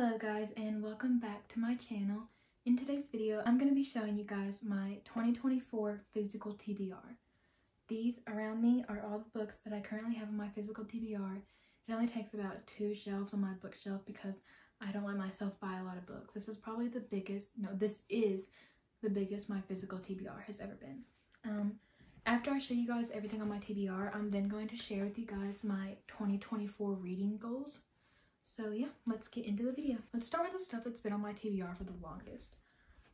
Hello guys and welcome back to my channel. In today's video, I'm going to be showing you guys my 2024 physical TBR. These around me are all the books that I currently have in my physical TBR. It only takes about two shelves on my bookshelf because I don't let myself buy a lot of books. This is probably the biggest, no, this is the biggest my physical TBR has ever been. Um, after I show you guys everything on my TBR, I'm then going to share with you guys my 2024 reading goals. So yeah, let's get into the video. Let's start with the stuff that's been on my TBR for the longest.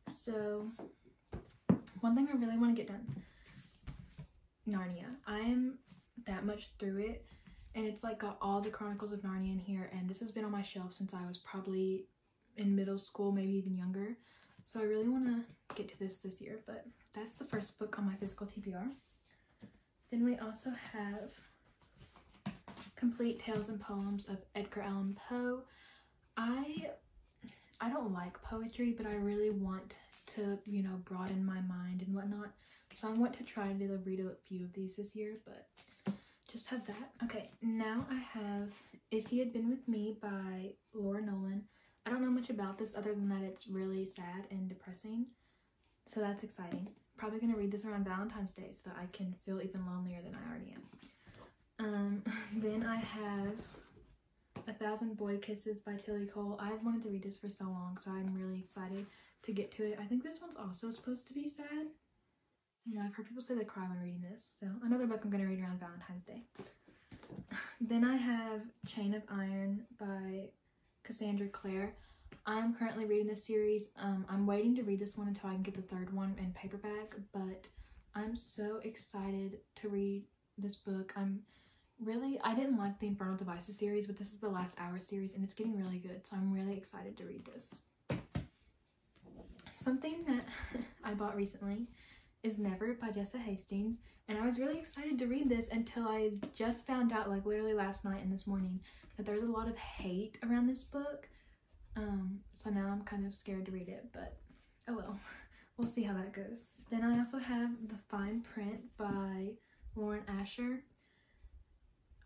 So one thing I really want to get done, Narnia. I am that much through it and it's like got all the Chronicles of Narnia in here and this has been on my shelf since I was probably in middle school, maybe even younger. So I really want to get to this this year, but that's the first book on my physical TBR. Then we also have Complete Tales and Poems of Edgar Allan Poe. I I don't like poetry, but I really want to, you know, broaden my mind and whatnot. So I want to try to read a few of these this year, but just have that. Okay, now I have If He Had Been With Me by Laura Nowlin. I don't know much about this other than that it's really sad and depressing. So that's exciting. Probably going to read this around Valentine's Day so that I can feel even lonelier than I already am. Um, then I have A Thousand Boy Kisses by Tilly Cole. I've wanted to read this for so long, so I'm really excited to get to it. I think this one's also supposed to be sad. You know, I've heard people say they cry when reading this. So another book I'm going to read around Valentine's Day. then I have Chain of Iron by Cassandra Clare. I'm currently reading this series. Um, I'm waiting to read this one until I can get the third one in paperback, but I'm so excited to read this book. I'm really I didn't like the Infernal Devices series, but this is the Last Hour series and it's getting really good, so I'm really excited to read this. Something that I bought recently is Never by Jessa Hastings, and I was really excited to read this until I just found out, like literally last night and this morning, that there's a lot of hate around this book. Um, so now I'm kind of scared to read it, but oh well, we'll see how that goes. Then I also have The Fine Print by Lauren Asher.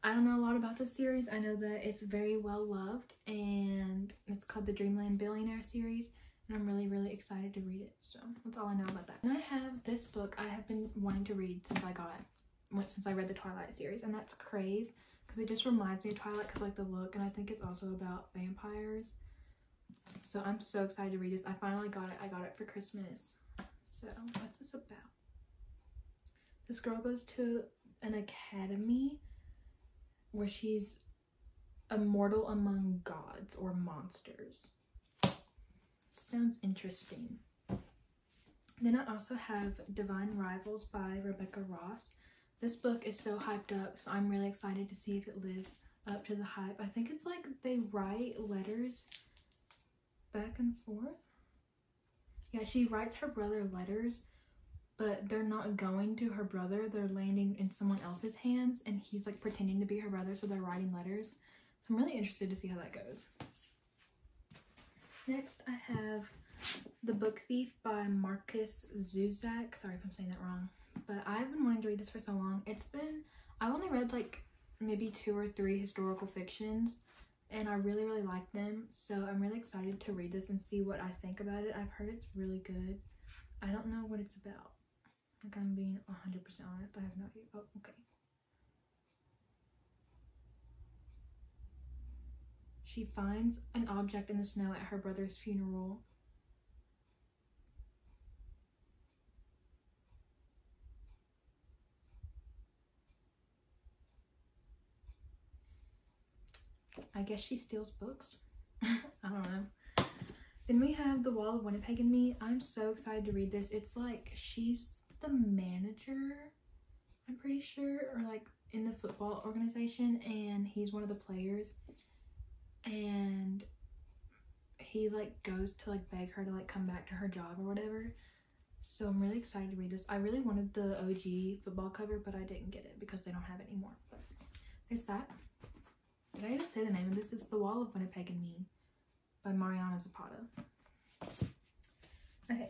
I don't know a lot about this series. I know that it's very well loved and it's called the Dreamland Billionaire series and I'm really really excited to read it. So that's all I know about that. And I have this book I have been wanting to read since I got since I read the Twilight series and that's Crave because it just reminds me of Twilight because like the look and I think it's also about vampires. So I'm so excited to read this. I finally got it. I got it for Christmas. So what's this about? This girl goes to an academy where she's immortal among gods or monsters. Sounds interesting. Then I also have Divine Rivals by Rebecca Ross. This book is so hyped up, so I'm really excited to see if it lives up to the hype. I think it's like they write letters back and forth. Yeah, she writes her brother letters but they're not going to her brother. They're landing in someone else's hands and he's like pretending to be her brother. So they're writing letters. So I'm really interested to see how that goes. Next, I have The Book Thief by Markus Zusak. Sorry if I'm saying that wrong. But I've been wanting to read this for so long. It's been, I've only read like maybe two or three historical fictions and I really, really like them. So I'm really excited to read this and see what I think about it. I've heard it's really good. I don't know what it's about. Like I'm being 100% honest. I have no idea. Oh, okay. She finds an object in the snow at her brother's funeral. I guess she steals books. I don't know. Then we have The Wall of Winnipeg and Me. I'm so excited to read this. It's like she's the manager, I'm pretty sure, or like in the football organization, and he's one of the players. And he like goes to like beg her to like come back to her job or whatever. So I'm really excited to read this. I really wanted the OG football cover, but I didn't get it because they don't have it anymore. But there's that. Did I even say the name of this? This is The Wall of Winnipeg and Me by Mariana Zapata. Okay,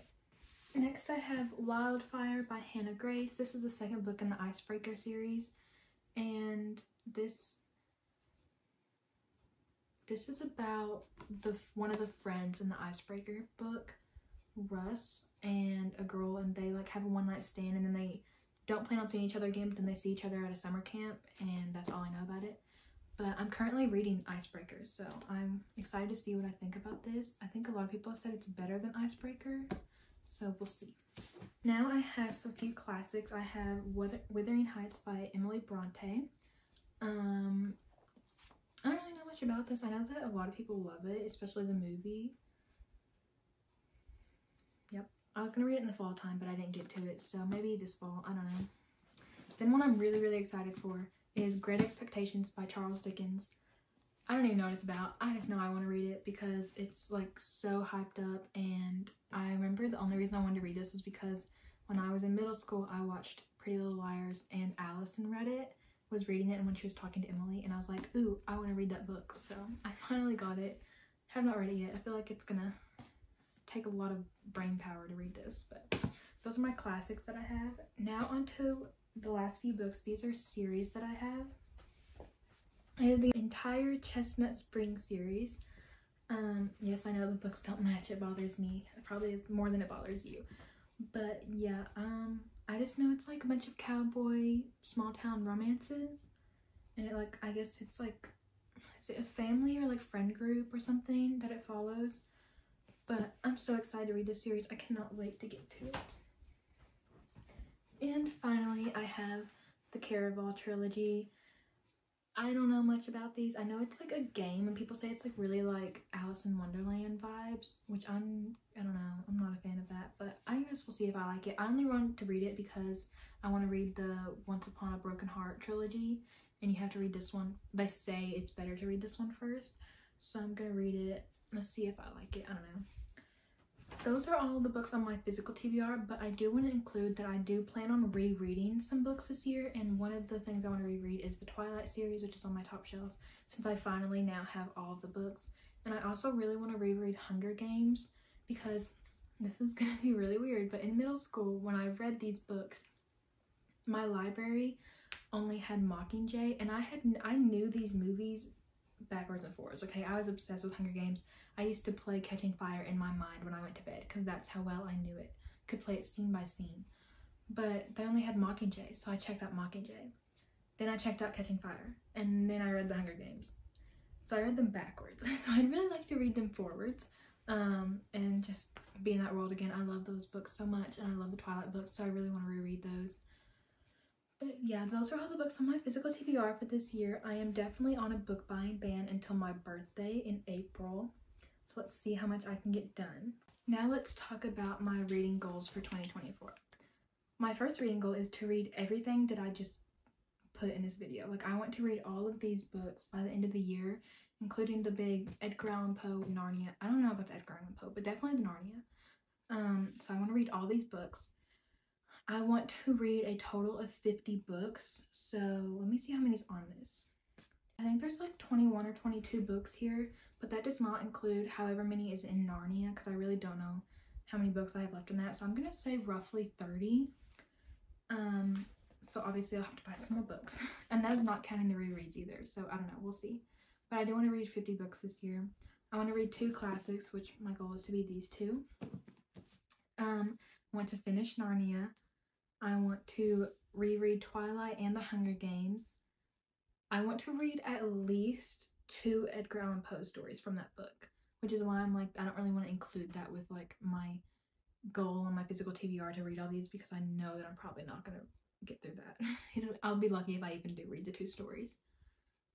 Next I have Wildfire by Hannah Grace. This is the second book in the Icebreaker series. And this This is about the one of the friends in the Icebreaker book, Russ and a girl, and they like have a one night stand, and then they don't plan on seeing each other again, but then they see each other at a summer camp, and that's all I know about it. But I'm currently reading Icebreaker, so I'm excited to see what I think about this. I think a lot of people have said it's better than Icebreaker, so we'll see. Now I have a few classics. I have Wither Wuthering Heights by Emily Bronte. Um, I don't really know much about this. I know that a lot of people love it, especially the movie. Yep. I was going to read it in the fall time, but I didn't get to it, so maybe this fall. I don't know. Then one I'm really, really excited for is Great Expectations by Charles Dickens. I don't even know what it's about. I just know I want to read it because it's like so hyped up and I remember the only reason I wanted to read this was because when I was in middle school I watched Pretty Little Liars and Alison read it, was reading it and when she was talking to Emily and I was like, ooh, I want to read that book. So I finally got it. have not read it yet. I feel like it's gonna take a lot of brain power to read this, but those are my classics that I have. Now onto the last few books. These are series that I have. I have the entire Chestnut Spring series. Um, yes, I know the books don't match. It bothers me. It probably is more than it bothers you. But yeah, um, I just know it's like a bunch of cowboy small town romances. And it like, I guess it's like, is it a family or like friend group or something that it follows? But I'm so excited to read this series. I cannot wait to get to it. And finally, I have the Caraval trilogy. I don't know much about these. I know it's like a game and people say it's like really like Alice in Wonderland vibes, which I'm, I don't know, I'm not a fan of that, but I guess we'll see if I like it. I only want to read it because I want to read the Once Upon a Broken Heart trilogy and you have to read this one. They say it's better to read this one first, so I'm gonna read it. Let's see if I like it. I don't know those are all the books on my physical TBR, but I do want to include that I do plan on rereading some books this year, and one of the things I want to reread is the Twilight series, which is on my top shelf, since I finally now have all the books. And I also really want to reread Hunger Games, because this is going to be really weird, but in middle school, when I read these books, my library only had Mockingjay, and I had I knew these movies backwards and forwards. Okay, I was obsessed with Hunger Games. I used to play Catching Fire in my mind when I went to bed because that's how well I knew it. Could play it scene by scene. But they only had Mockingjay, so I checked out Mockingjay. Then I checked out Catching Fire, and then I read The Hunger Games. So I read them backwards. so I'd really like to read them forwards um, and just be in that world again. I love those books so much, and I love the Twilight books, so I really want to reread those. But yeah, those are all the books on my physical TBR for this year. I am definitely on a book buying ban until my birthday in April. So let's see how much I can get done. Now let's talk about my reading goals for 2024. My first reading goal is to read everything that I just put in this video. Like I want to read all of these books by the end of the year, including the big Edgar Allan Poe Narnia. I don't know about the Edgar Allan Poe, but definitely the Narnia. Um, so I want to read all these books. I want to read a total of 50 books. So let me see how many's on this. I think there's like 21 or 22 books here, but that does not include however many is in Narnia because I really don't know how many books I have left in that. So I'm going to say roughly 30. Um, so obviously I'll have to buy some more books. and that's not counting the rereads either. So I don't know, we'll see. But I do want to read 50 books this year. I want to read two classics, which my goal is to be these two. Um, I want to finish Narnia. I want to reread Twilight and The Hunger Games. I want to read at least two Edgar Allan Poe stories from that book, which is why I'm like, I don't really want to include that with like my goal on my physical TBR to read all these because I know that I'm probably not going to get through that. I'll be lucky if I even do read the two stories.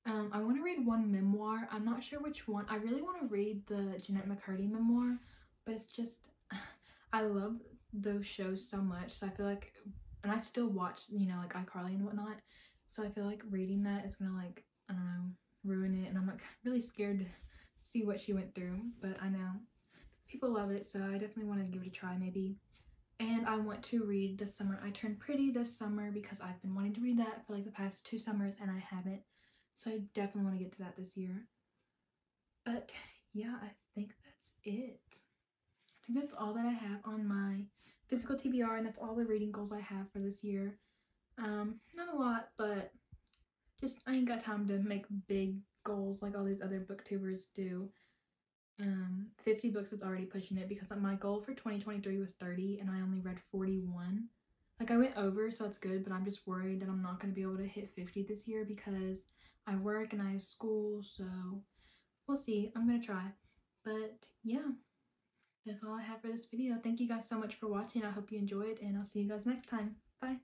Um, I want to read one memoir. I'm not sure which one. I really want to read the Jennette McCurdy memoir, but it's just, I love those shows so much. So I feel like, and I still watch, you know, like iCarly and whatnot. So I feel like reading that is gonna like, I don't know, ruin it. And I'm like really scared to see what she went through. But I know people love it, so I definitely want to give it a try maybe. And I want to read The Summer I Turned Pretty this summer because I've been wanting to read that for like the past two summers and I haven't. So I definitely want to get to that this year. But yeah, I think that's it. Think that's all that I have on my physical TBR, and that's all the reading goals I have for this year. Um, not a lot, but just I ain't got time to make big goals like all these other booktubers do. Um, 50 books is already pushing it because my goal for 2023 was 30 and I only read 41. Like I went over, so that's good, but I'm just worried that I'm not going to be able to hit 50 this year because I work and I have school, so we'll see. I'm going to try. But yeah, that's all I have for this video. Thank you guys so much for watching. I hope you enjoyed, and I'll see you guys next time. Bye.